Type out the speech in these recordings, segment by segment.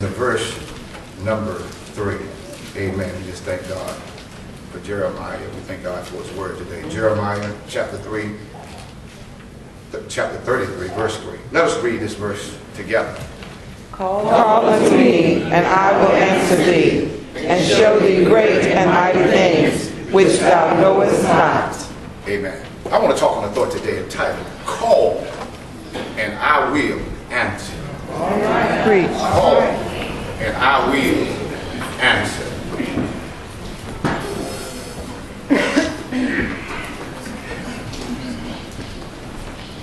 The verse number three. Amen. We just thank God for Jeremiah. We thank God for his word today. Jeremiah chapter 3, th- chapter 33, verse 3. Let us read this verse together. Call unto me, and I will answer thee, and show thee great and mighty things which thou knowest not. Amen. I want to talk on a thought today entitled Call and I will answer. All right. Preach. Call and I will answer.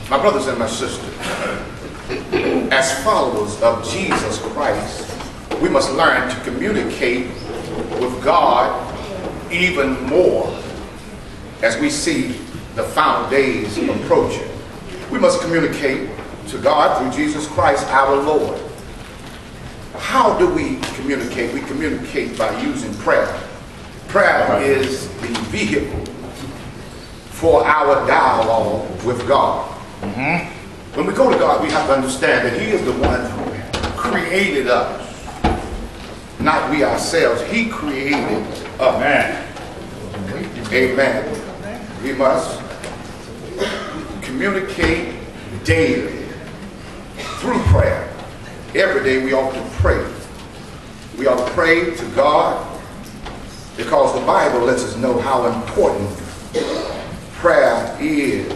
My brothers and my sisters, as followers of Jesus Christ, we must learn to communicate with God even more as we see the final days approaching. We must communicate to God through Jesus Christ our Lord. How do we communicate? We communicate by using prayer. Prayer is the vehicle for our dialogue with God. Mm-hmm. When we go to God, we have to understand that He is the one who created us, not we ourselves. He created us. Amen. We must communicate daily through prayer. Every day we ought to pray. We ought to pray to God because the Bible lets us know how important prayer is.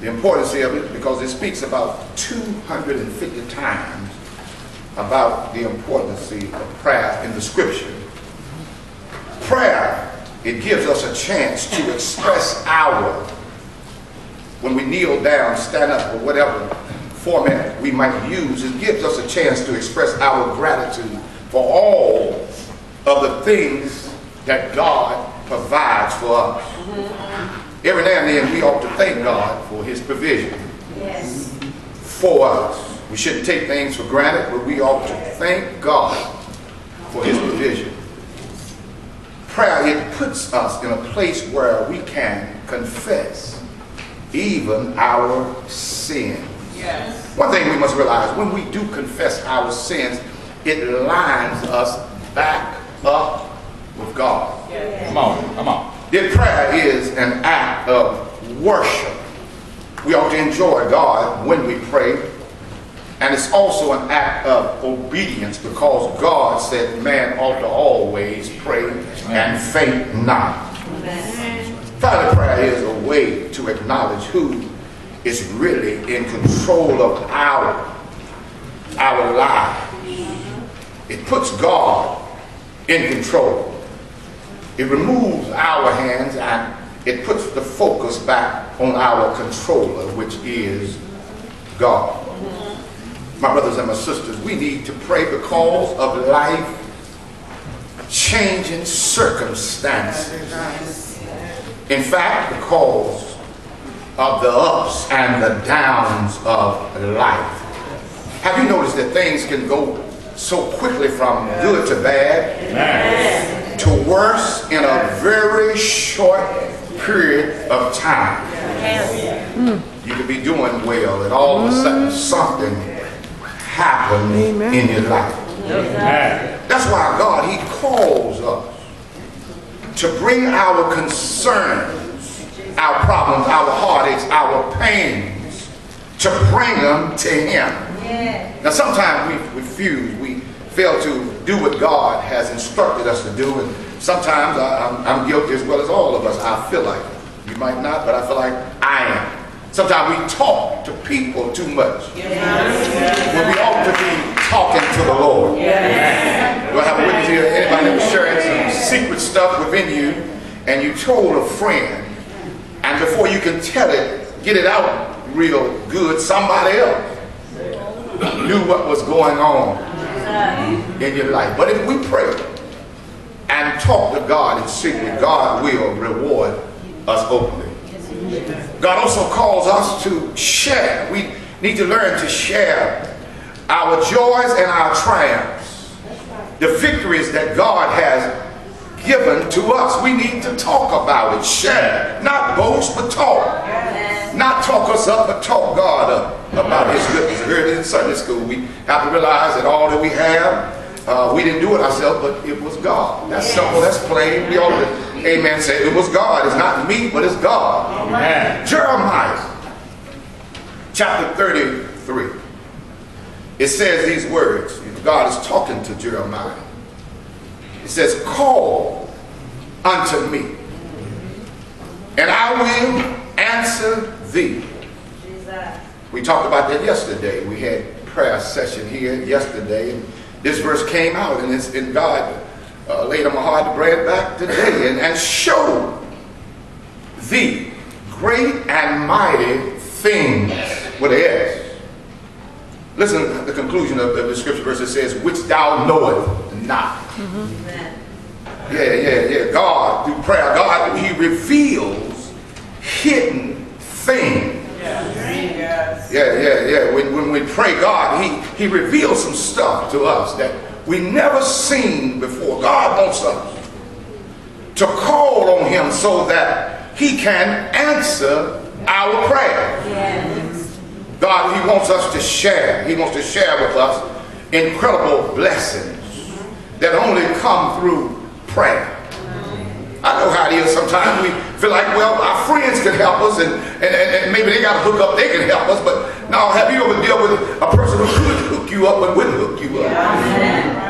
The importance of it because it speaks about 250 times about the importance of prayer in the scripture. Prayer, it gives us a chance to express our, when we kneel down, stand up, or whatever format we might use, it gives us a chance to express our gratitude for all of the things that God provides for us. Mm-hmm. Every now and then we ought to thank God for his provision Yes. for us. We shouldn't take things for granted, but we ought to thank God for his provision. Prayer, it puts us in a place where we can confess even our sins. Yes. One thing we must realize, when we do confess our sins, it lines us back up with God. Come on, come on. Then prayer is an act of worship. We ought to enjoy God when we pray. And it's also an act of obedience because God said man ought to always pray and faint not. Finally, prayer is a way to acknowledge who is really in control of our, our lives. It puts God in control. It removes our hands and it puts the focus back on our controller, which is God. My brothers and my sisters, we need to pray because of life changing circumstances. In fact, because of the ups and the downs of life. Have you noticed that things can go so quickly from good to bad? to worse in a very short period of time. You could be doing well, and all of a sudden mm. something happened Amen. in your life. That's why God, He calls us to bring our concerns, our problems, our heartaches, our pains, to bring them to Him. Now, sometimes we refuse, we fail to do what God has instructed us to do, and sometimes I, I'm, I'm guilty as well as all of us. I feel like you might not, but I feel like I am. Sometimes we talk to people too much when we ought to be talking to the Lord. Do I have a witness here? Anybody ever sharing some secret stuff within you, and you told a friend, and before you can tell it, get it out real good, somebody else knew what was going on in your life. But if we pray and talk to God in secret, God will reward us openly. God also calls us to share. We need to learn to share our joys and our triumphs. The victories that God has given to us. We need to talk about it, share, not boast, but talk. not talk us up, but talk God up about his goodness. We heard it in Sunday school. We have to realize that all that we have, uh, we didn't do it ourselves, but it was God. That's simple, that's plain. We all, amen, say it was God. It's not me, but it's God. Amen. Jeremiah, chapter 33. It says these words. God is talking to Jeremiah. It says, call unto me, and I will answer thee. We talked about that yesterday. We had prayer session here yesterday, and this verse came out, and, it's, God uh, laid on my heart to bring it back today and, and show thee great and mighty things with an S. Listen the conclusion of, the scripture verse. It says, which thou knowest not. Mm-hmm. Yeah, yeah, yeah. God, through prayer, God, he reveals hidden things. Yes. Yeah, yeah, yeah. When, when we pray, God, he, he reveals some stuff to us that we never seen before. God wants us to call on him so that he can answer our prayer. Yes. God, he wants us to share. He wants to share with us incredible blessings that only come through prayer. I know how it is sometimes. We feel like, well, our friends can help us and, and, and maybe they got to hook up, they can help us. But now, have you ever dealt with a person who could hook you up but wouldn't hook you up?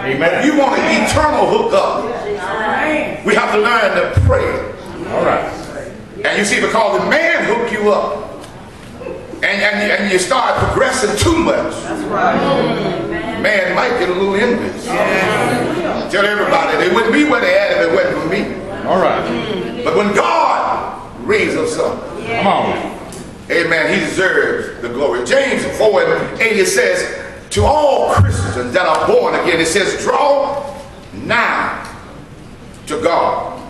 Amen. If you want an eternal hook up, we have to learn to pray. All right. And you see, because the man hook you up, and, and, and you start progressing too much, That's right. man might get a little envious. Yeah. Tell everybody, they wouldn't be where they at if it wasn't for me. All right. But when God raises us up, come on. Amen. He deserves the glory. James 4 and 8 it says, to all Christians that are born again, it says, draw now to God.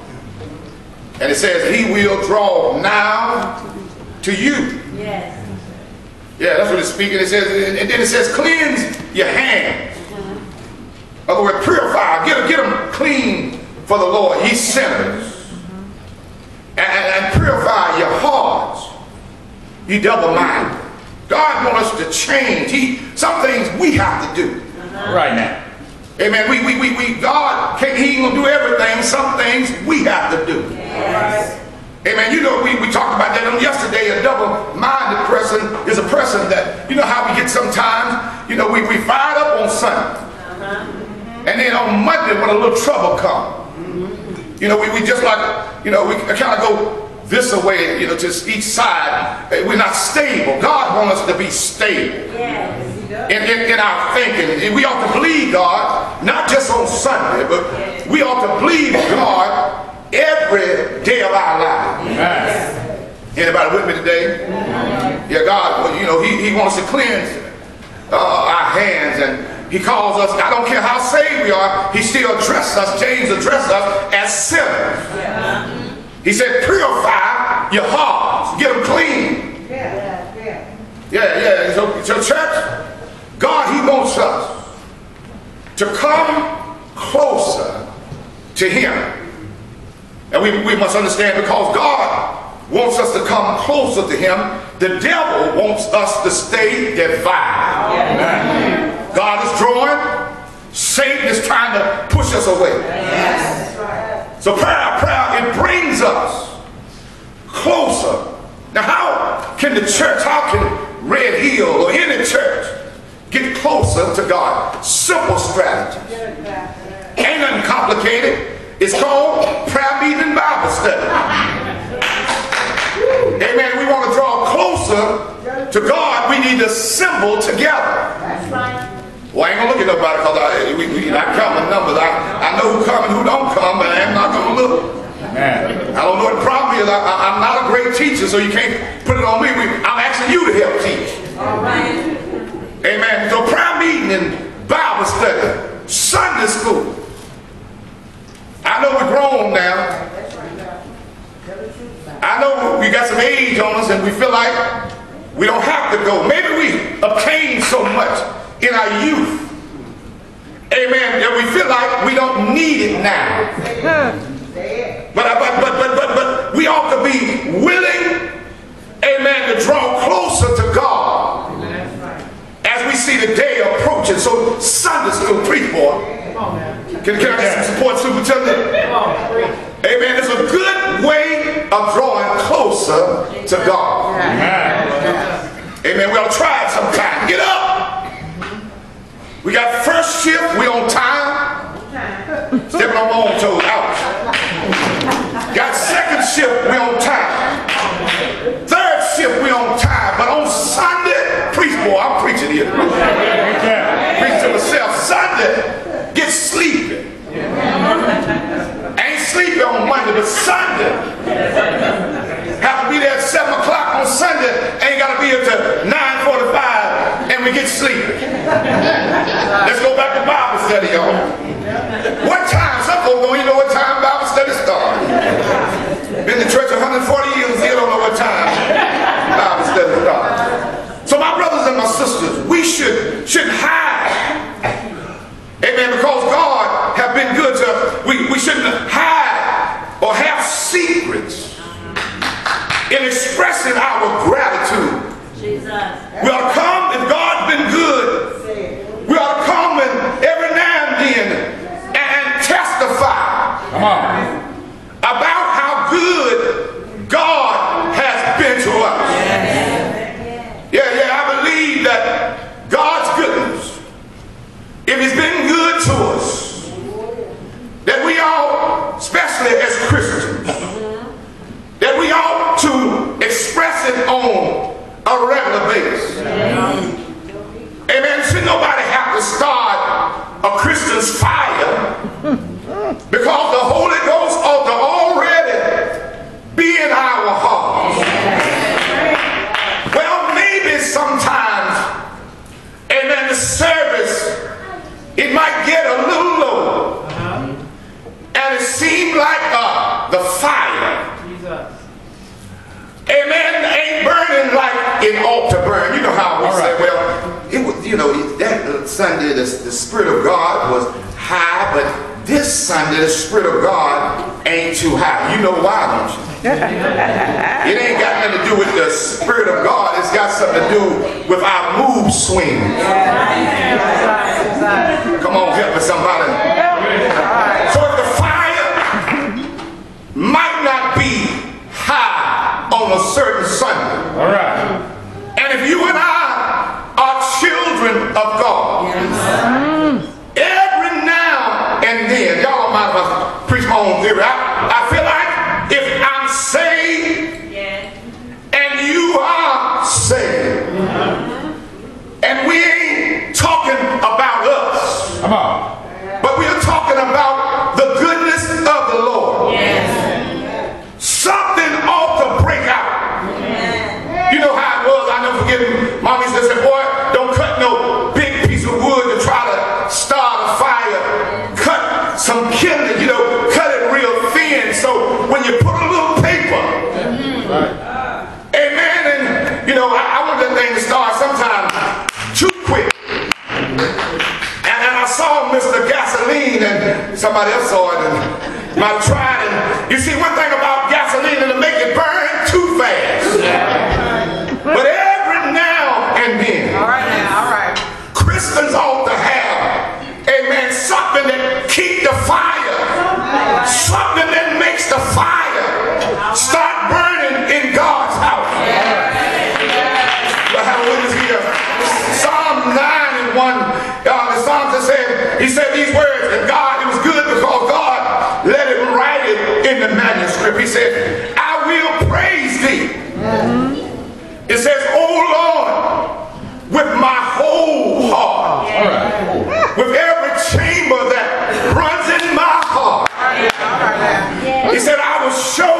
And it says, he will draw now to you. Yes. Yeah, that's what it's speaking. It says, and then it says, cleanse your hands. Other words, purify. Get them, get them clean for the Lord, ye sinners. And, and, purify your hearts, ye double-minded. God wants us to change. He some things we have to do uh-huh. right now. Amen. We we we, we God can't he ain't gonna do everything. Some things we have to do. Yes. Amen. You know, we, we talked about that on yesterday. A double-minded person is a person that, you know how we get sometimes, you know, we, we fired up on Sunday. And then on Monday when a little trouble comes. You know, we, we just like, you know, we kind of go this way, you know, just each side. We're not stable. God wants us to be stable. Yes. In, in, in, our thinking. We ought to believe God, not just on Sunday, but yes. we ought to believe God every day of our lives. Yes. Anybody with me today? Yeah, God, you know, He, he wants to cleanse uh, our hands and he calls us, I don't care how saved we are, he still addresses us, James addresses us as sinners. Yeah. He said, purify your hearts, get them clean. Yeah, yeah. Yeah, yeah. So, so church, God, he wants us to come closer to him. And we, we must understand because God wants us to come closer to him, the devil wants us to stay divided. Yeah. God is drawing. Satan is trying to push us away. Yes. So prayer, prayer, it brings us closer. Now how can the church, how can Red Hill or any church get closer to God? Simple strategy. Ain't nothing complicated. It's called prayer meeting Bible study. Amen. We want to draw closer to God. We need to assemble together. That's right. Well, I ain't gonna look at nobody because I, we, we, I count my numbers. I, I know who come and who don't come, but I'm not gonna look. Man. I don't know what the problem is. I, I, am not a great teacher, so you can't put it on me. We, I'm asking you to help teach. All right. Amen. So prayer meeting and Bible study, Sunday school. I know we're grown now. I know we got some age on us and we feel like we don't have to go. Maybe we obtained so much in our youth. Amen. That we feel like we don't need it now. But, but, but, but, but, but we ought to be willing, amen, to draw closer to God as we see the day approaching. So Sunday school, preach boy. Can, can I get some support, superintendent? Amen. It's a good way of drawing closer to God. Amen. We ought to try it sometime. Get up. We got first shift. We on time. Stepping on my own toes. Ouch. Got second shift. We on time. Third shift. We on time. But on Sunday, preach boy. I'm preaching here. Preach to myself. Sunday, get sleepy. Ain't sleepy on Monday, but Sunday. Have to be there at 7 o'clock on Sunday. Ain't got to be here till 9.45 and we get sleepy. Let's go back to Bible study, y'all. What time? Some folks don't even know what time Bible study starts. Been in church 140 years, they don't know what time Bible study starts. So my brothers and my sisters, we should, should hide Amen. Because God too high. You know why, don't you? It ain't got nothing to do with the Spirit of God. It's got something to do with our mood swing. Come on, help me somebody. So if the fire might not be high on a certain Sunday, All right. and if you and I are children of God, every somebody else saw it tried. And you see one thing about show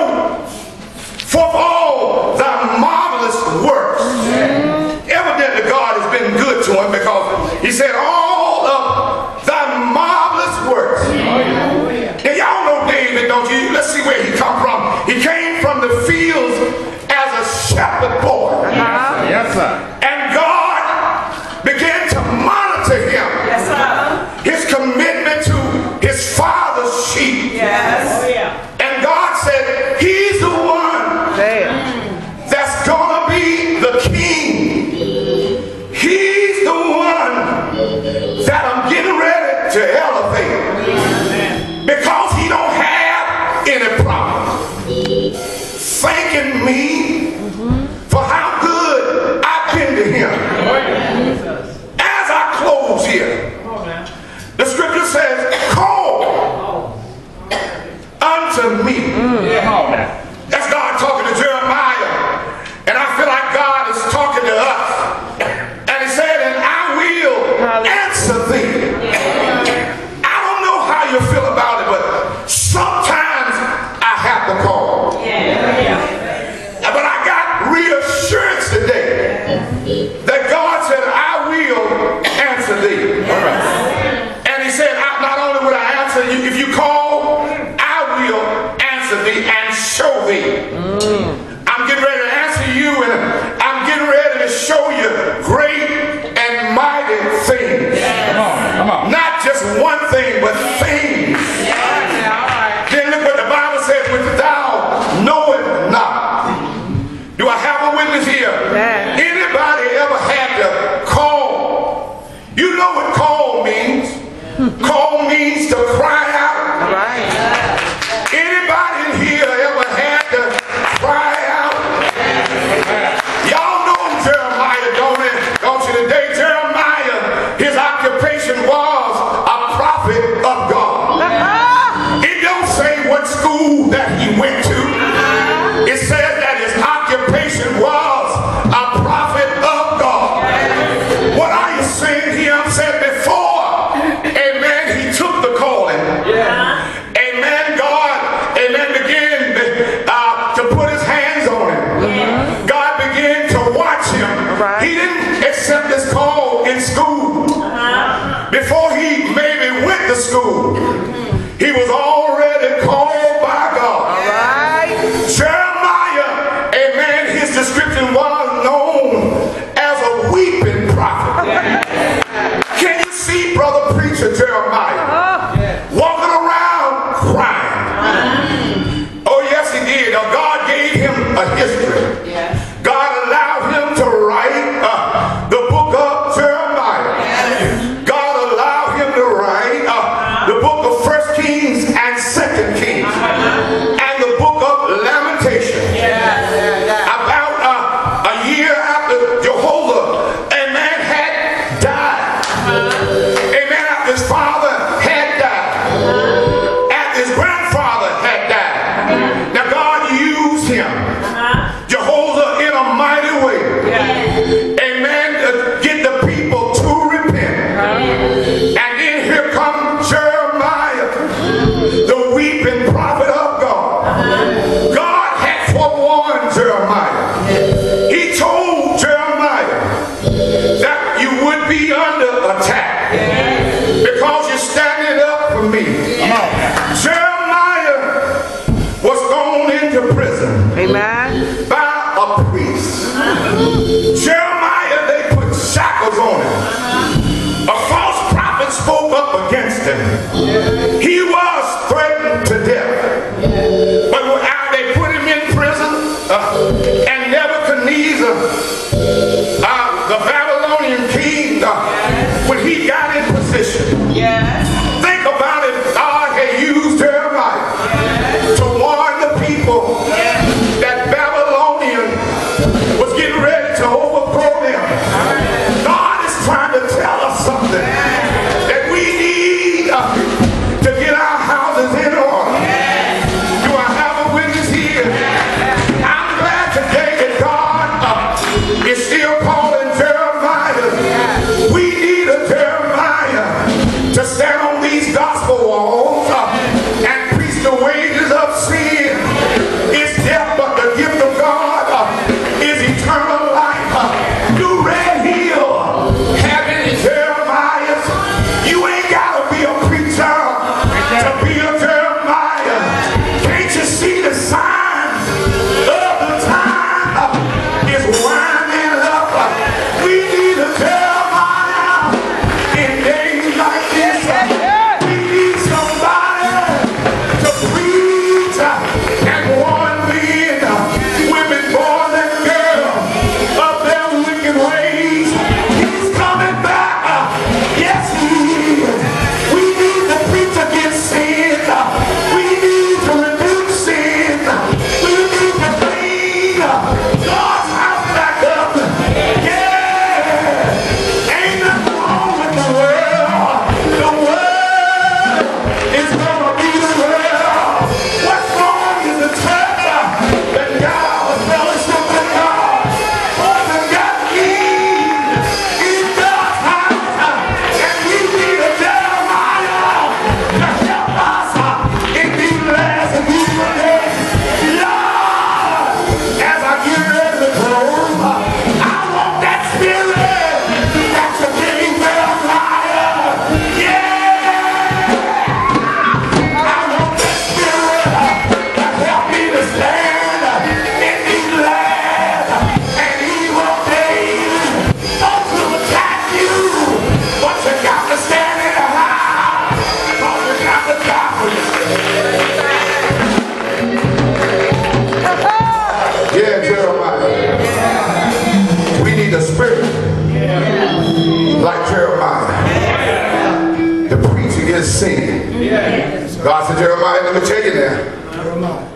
I'm going to tell you now.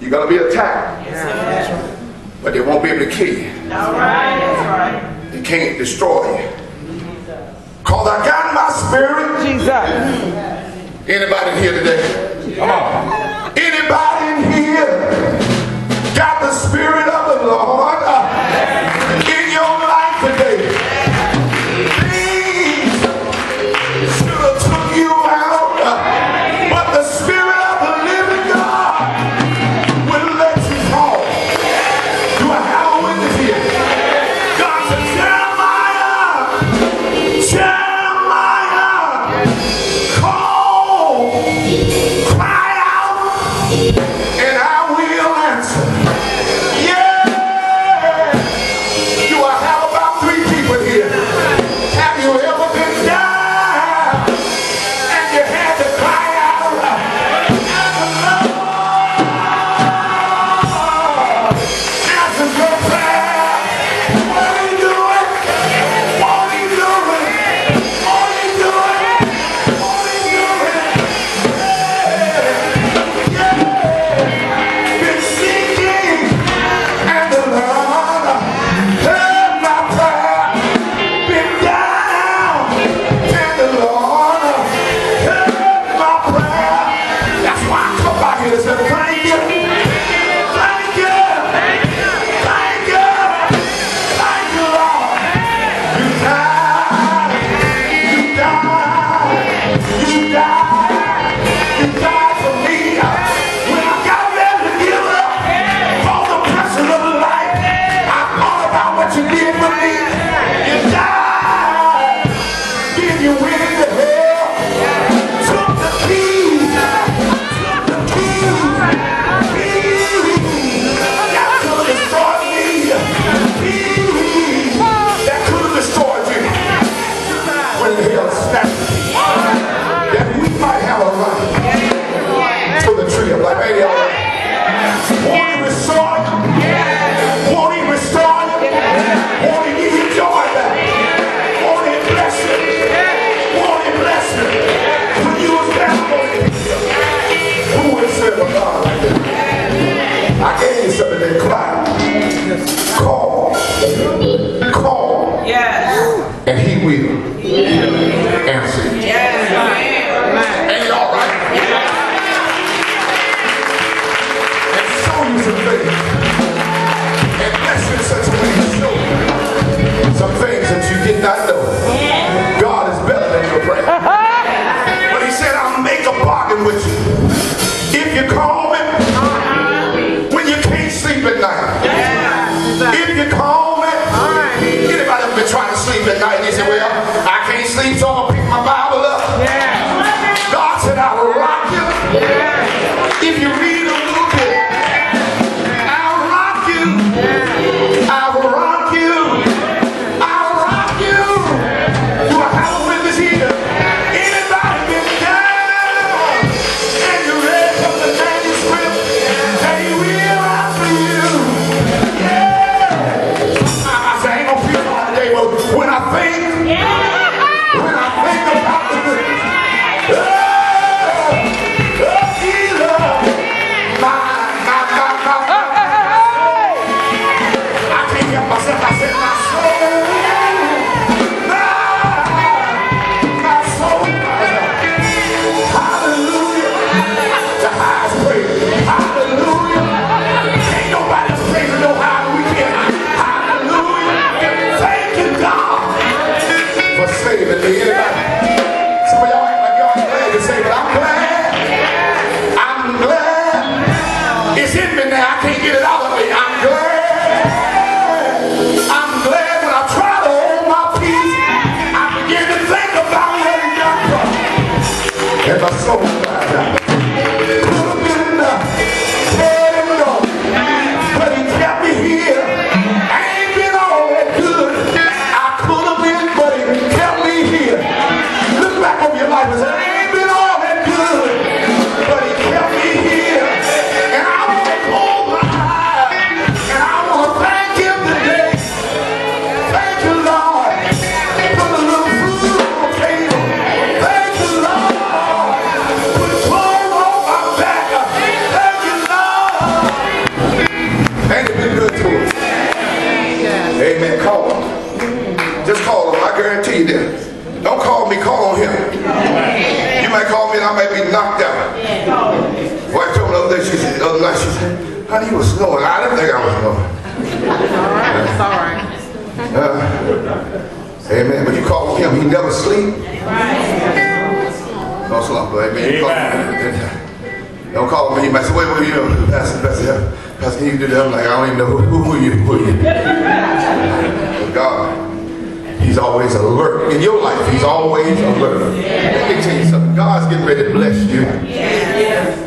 You're going to be attacked. Yes, but they won't be able to kill you. That's right. That's right. They can't destroy you. Because I got my spirit. Jesus. Anybody here today? Come on. Anybody in here got the spirit I'm glad. I'm glad. It's in me now. I can't get it out of me. I'm glad. I'm glad when I try to hold my peace. I begin to think about where Just call him. I guarantee you that. Don't call me, call on him. You might call me and I might be knocked out. Wife told me the other day, she said, the other night, she said, honey, you was snoring. I didn't think I was snoring. It's all right. Uh, amen. But you call him, he never sleep. No slumber. Amen. amen. Don't call me. He might say, wait, wait, you know, Pastor, Pastor, Pastor, can you do that? I'm like, I don't even know who, who, who you, who you. God. He's always alert. In your life, He's always alert. Let me tell you something. God's getting ready to bless you.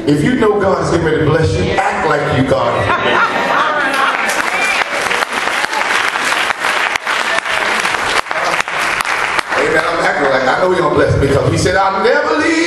If you know God's getting ready to bless you, act like you God. I know He's gonna bless me because He said, I'll never leave